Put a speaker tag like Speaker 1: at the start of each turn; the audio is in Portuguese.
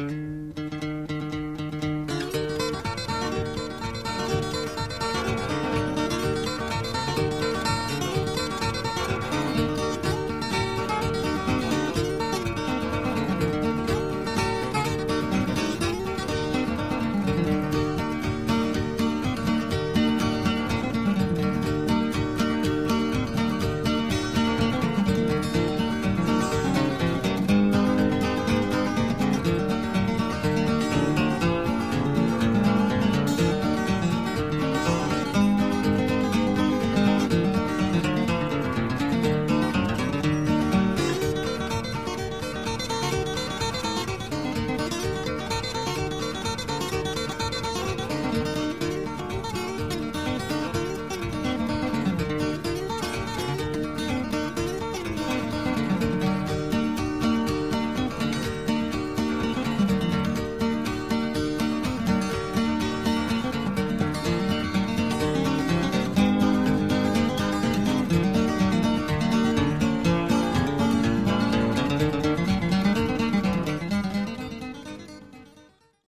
Speaker 1: Música